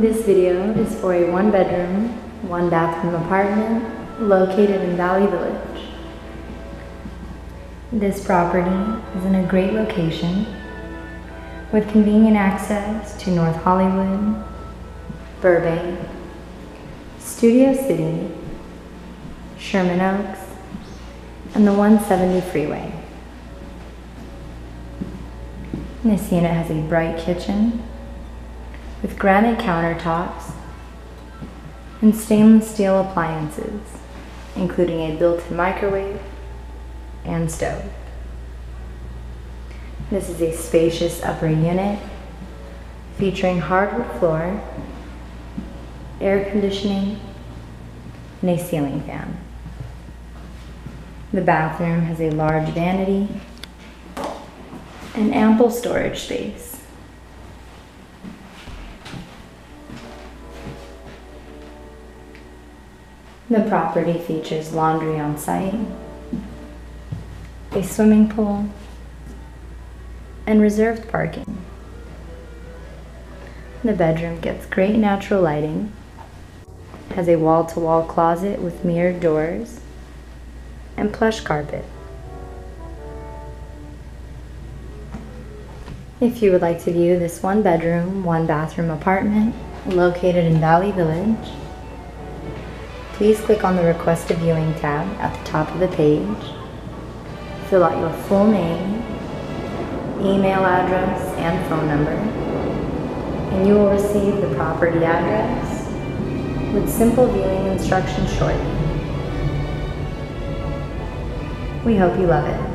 This video is for a one bedroom, one bathroom apartment located in Valley Village. This property is in a great location with convenient access to North Hollywood, Burbank, Studio City, Sherman Oaks, and the 170 freeway. This unit has a bright kitchen with granite countertops and stainless steel appliances, including a built-in microwave and stove. This is a spacious upper unit featuring hardwood floor, air conditioning, and a ceiling fan. The bathroom has a large vanity and ample storage space. The property features laundry on site, a swimming pool, and reserved parking. The bedroom gets great natural lighting, has a wall-to-wall closet with mirrored doors, and plush carpet. If you would like to view this one bedroom, one bathroom apartment located in Valley Village, please click on the request a viewing tab at the top of the page, fill out your full name, email address, and phone number, and you will receive the property address with simple viewing instructions shortly. We hope you love it.